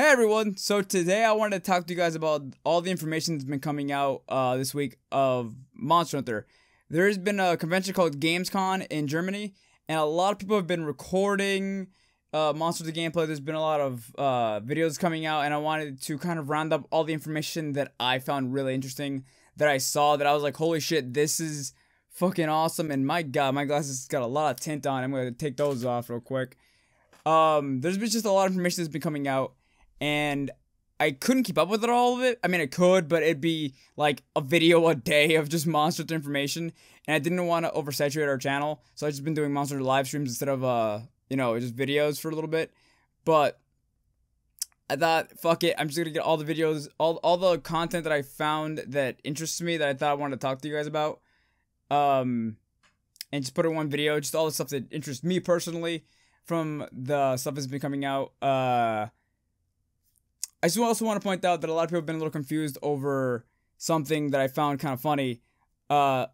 Hey everyone! So today I wanted to talk to you guys about all the information that's been coming out uh, this week of Monster Hunter. There's been a convention called Gamescom in Germany, and a lot of people have been recording uh, Monster Hunter gameplay. There's been a lot of uh, videos coming out, and I wanted to kind of round up all the information that I found really interesting that I saw that I was like, holy shit, this is fucking awesome. And my god, my glasses got a lot of tint on. I'm gonna take those off real quick. Um, there's been just a lot of information that's been coming out and I couldn't keep up with it all of it. I mean, I could, but it'd be like a video a day of just Monster information, and I didn't want to oversaturate our channel, so I've just been doing Monster live streams instead of uh, you know, just videos for a little bit. But I thought, fuck it, I'm just gonna get all the videos, all all the content that I found that interests me that I thought I wanted to talk to you guys about, um, and just put in one video, just all the stuff that interests me personally from the stuff that's been coming out, uh I just also want to point out that a lot of people have been a little confused over something that I found kind of funny. Uh,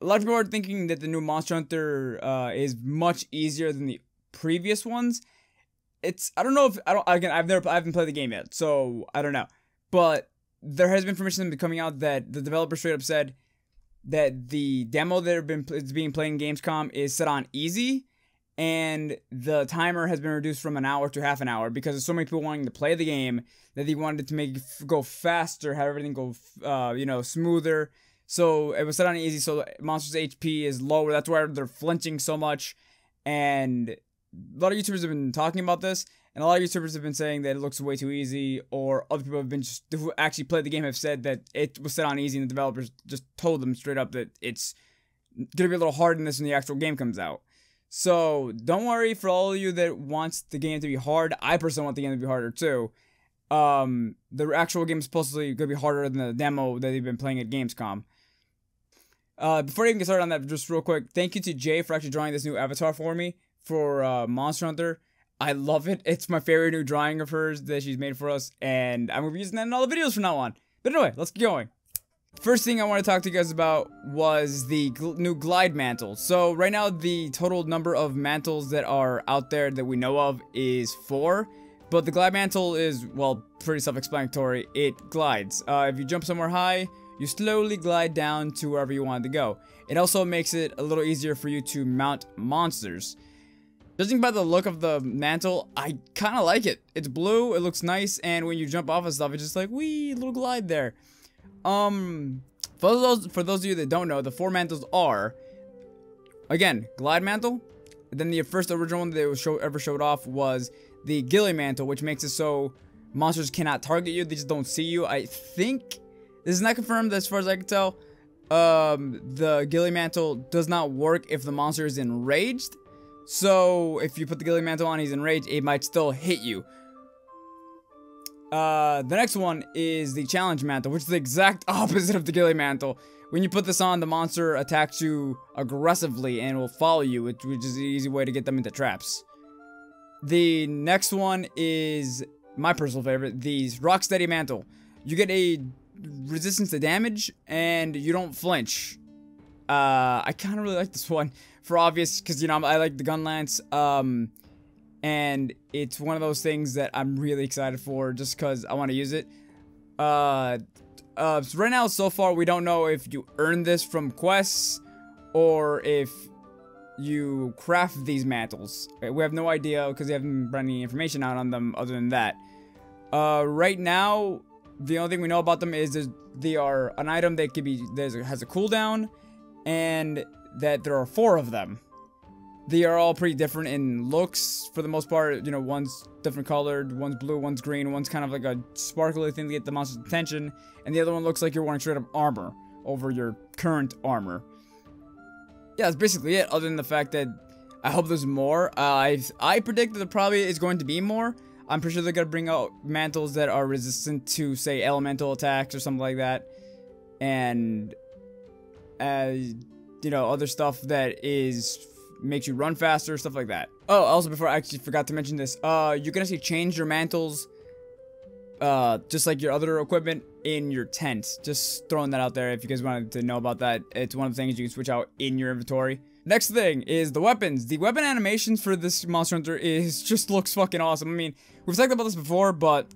a lot of people are thinking that the new Monster Hunter uh, is much easier than the previous ones. It's I don't know if I don't again I've never I haven't played the game yet, so I don't know. But there has been information coming out that the developer straight up said that the demo that have been is being played in Gamescom is set on easy and the timer has been reduced from an hour to half an hour because there's so many people wanting to play the game that they wanted to make it go faster, have everything go, uh, you know, smoother. So it was set on easy, so monsters' HP is lower. That's why they're flinching so much. And a lot of YouTubers have been talking about this, and a lot of YouTubers have been saying that it looks way too easy, or other people have been just who actually played the game have said that it was set on easy, and the developers just told them straight up that it's gonna be a little hard in this when the actual game comes out. So don't worry for all of you that wants the game to be hard. I personally want the game to be harder too. Um, the actual game is supposedly going to be harder than the demo that they've been playing at Gamescom. Uh, before I even get started on that, just real quick, thank you to Jay for actually drawing this new avatar for me for uh, Monster Hunter. I love it. It's my favorite new drawing of hers that she's made for us, and I'm gonna be using that in all the videos from now on. But anyway, let's get going. First thing I want to talk to you guys about was the gl new glide mantle. So right now the total number of mantles that are out there that we know of is four. But the glide mantle is, well, pretty self-explanatory. It glides. Uh, if you jump somewhere high, you slowly glide down to wherever you wanted to go. It also makes it a little easier for you to mount monsters. Judging by the look of the mantle, I kind of like it. It's blue, it looks nice, and when you jump off of stuff, it's just like, wee, little glide there. Um, for those for those of you that don't know, the four mantles are again glide mantle. Then the first original one that they show, ever showed off was the ghillie mantle, which makes it so monsters cannot target you; they just don't see you. I think this is not confirmed as far as I can tell. Um, the ghillie mantle does not work if the monster is enraged. So if you put the ghillie mantle on, he's enraged, it might still hit you. Uh, the next one is the challenge mantle, which is the exact opposite of the ghillie mantle. When you put this on, the monster attacks you aggressively and will follow you, which, which is an easy way to get them into traps. The next one is my personal favorite, the Rocksteady Mantle. You get a resistance to damage, and you don't flinch. Uh, I kind of really like this one, for obvious, because, you know, I like the gun lance. Um, and it's one of those things that I'm really excited for just because I want to use it. Uh, uh, so right now, so far, we don't know if you earn this from quests or if you craft these mantles. We have no idea because they haven't brought any information out on them other than that. Uh, right now, the only thing we know about them is they are an item that could be that has a cooldown and that there are four of them. They are all pretty different in looks for the most part. You know, one's different colored, one's blue, one's green, one's kind of like a sparkly thing to get the monster's attention, and the other one looks like you're wearing straight up armor over your current armor. Yeah, that's basically it, other than the fact that I hope there's more. Uh, I, I predict that there probably is going to be more. I'm pretty sure they're going to bring out mantles that are resistant to, say, elemental attacks or something like that. And, uh, you know, other stuff that is makes you run faster, stuff like that. Oh, also before I actually forgot to mention this, uh, you're gonna see change your mantles, uh, just like your other equipment in your tent. Just throwing that out there if you guys wanted to know about that. It's one of the things you can switch out in your inventory. Next thing is the weapons. The weapon animations for this Monster Hunter is just looks fucking awesome. I mean, we've talked about this before, but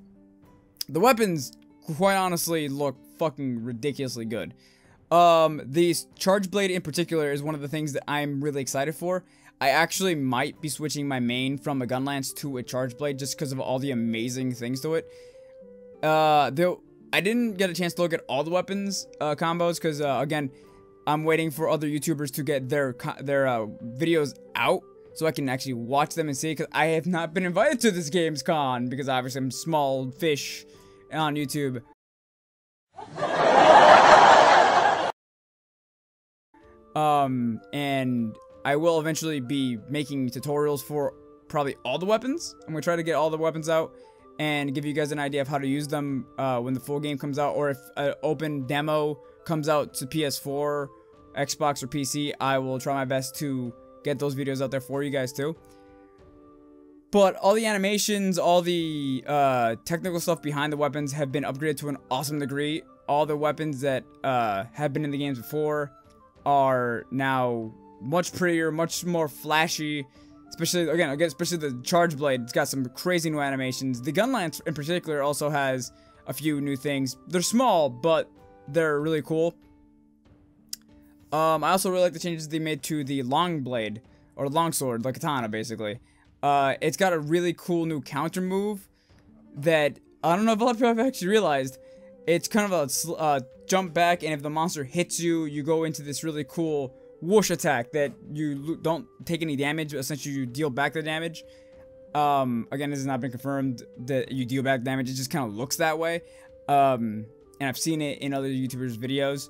the weapons, quite honestly, look fucking ridiculously good. Um, the Charge Blade in particular is one of the things that I'm really excited for. I actually might be switching my main from a gun lance to a charge blade just because of all the amazing things to it. Uh, though I didn't get a chance to look at all the weapons uh, combos because uh, again, I'm waiting for other YouTubers to get their their uh, videos out so I can actually watch them and see. Because I have not been invited to this Gamescom because obviously I'm small fish on YouTube. Um, and I will eventually be making tutorials for probably all the weapons. I'm going to try to get all the weapons out and give you guys an idea of how to use them uh, when the full game comes out or if an open demo comes out to PS4, Xbox, or PC, I will try my best to get those videos out there for you guys too. But all the animations, all the uh, technical stuff behind the weapons have been upgraded to an awesome degree. All the weapons that uh, have been in the games before are now much prettier, much more flashy. Especially again, again, especially the charge blade. It's got some crazy new animations. The gun lance in particular also has a few new things. They're small, but they're really cool. Um, I also really like the changes they made to the long blade or long sword, like katana, basically. Uh, it's got a really cool new counter move that I don't know if a lot of people have actually realized. It's kind of a uh, jump back, and if the monster hits you, you go into this really cool whoosh attack that you don't take any damage. but Essentially, you deal back the damage. Um, again, this has not been confirmed that you deal back damage. It just kind of looks that way. Um, and I've seen it in other YouTubers' videos.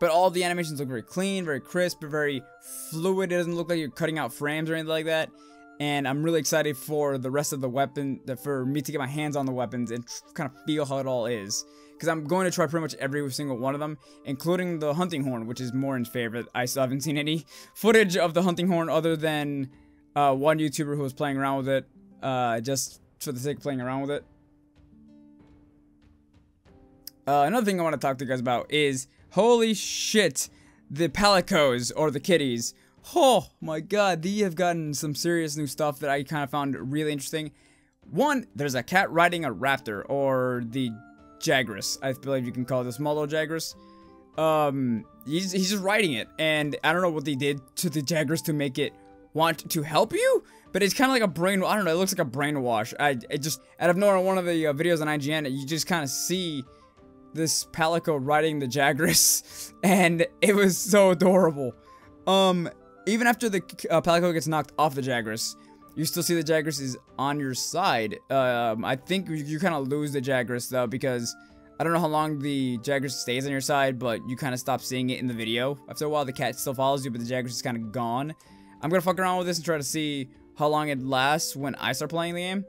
But all the animations look very clean, very crisp, very fluid. It doesn't look like you're cutting out frames or anything like that. And I'm really excited for the rest of the weapon, for me to get my hands on the weapons and kind of feel how it all is because I'm going to try pretty much every single one of them, including the hunting horn, which is Morin's favorite. I still haven't seen any footage of the hunting horn other than uh, one YouTuber who was playing around with it, uh, just for the sake of playing around with it. Uh, another thing I want to talk to you guys about is, holy shit, the Palicos, or the kitties. Oh my god, they have gotten some serious new stuff that I kind of found really interesting. One, there's a cat riding a raptor, or the Jagras. I believe you can call this Molo Jagras. Um, he's, he's just riding it, and I don't know what they did to the Jagras to make it want to help you, but it's kind of like a brain, I don't know, it looks like a brainwash. I it just, out of nowhere, one of the uh, videos on IGN, you just kind of see this Palico riding the Jagras, and it was so adorable. Um, even after the uh, Palico gets knocked off the Jagras, you still see the Jagras is on your side. Um, I think you, you kind of lose the Jagras though because I don't know how long the Jagras stays on your side, but you kind of stop seeing it in the video. After a while, the cat still follows you, but the Jagras is kind of gone. I'm gonna fuck around with this and try to see how long it lasts when I start playing the game.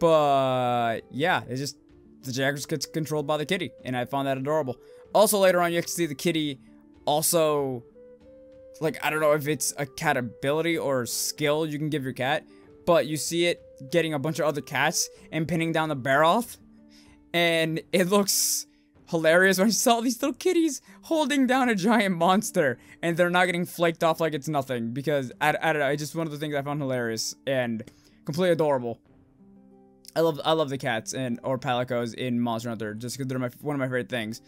But yeah, it's just the Jagras gets controlled by the kitty, and I found that adorable. Also, later on, you can see the kitty also like I don't know if it's a cat ability or skill you can give your cat, but you see it getting a bunch of other cats and pinning down the Barroth, and it looks hilarious when you saw these little kitties holding down a giant monster and they're not getting flaked off like it's nothing because I, I don't know it's just one of the things I found hilarious and completely adorable. I love I love the cats and or palicos in Monster Hunter just because they're my one of my favorite things.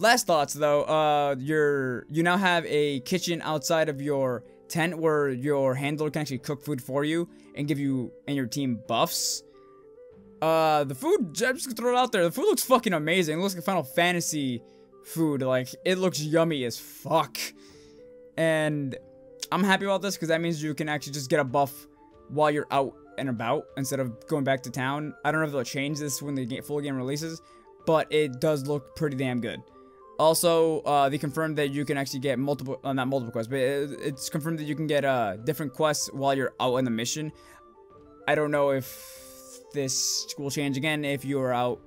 Last thoughts though, uh, you're you now have a kitchen outside of your tent where your handler can actually cook food for you and give you and your team buffs. Uh, the food, I'm just gonna throw it out there. The food looks fucking amazing. It looks like Final Fantasy food. Like, it looks yummy as fuck. And I'm happy about this because that means you can actually just get a buff while you're out and about instead of going back to town. I don't know if they'll change this when the full game releases, but it does look pretty damn good. Also, uh, they confirmed that you can actually get multiple, uh, not multiple quests, but it, it's confirmed that you can get uh, different quests while you're out in the mission. I don't know if this will change again if you are out,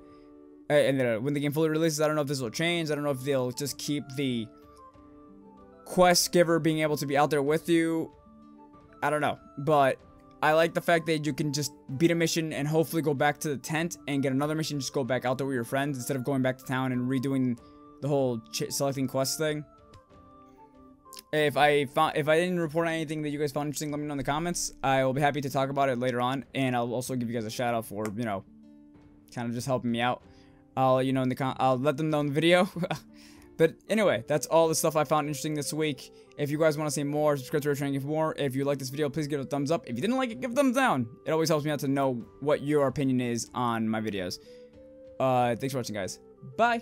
uh, and uh, when the game fully releases, I don't know if this will change. I don't know if they'll just keep the quest giver being able to be out there with you. I don't know, but I like the fact that you can just beat a mission and hopefully go back to the tent and get another mission, just go back out there with your friends instead of going back to town and redoing the whole selecting quest thing. if I found if I didn't report anything that you guys found interesting, let me know in the comments. I will be happy to talk about it later on, and I'll also give you guys a shout out for you know, kind of just helping me out. I'll you know in the con I'll let them know in the video. but anyway, that's all the stuff I found interesting this week. If you guys want to see more, subscribe to our channel for more. If you like this video, please give it a thumbs up. If you didn't like it, give a thumbs down. It always helps me out to know what your opinion is on my videos. Uh, thanks for watching, guys. Bye.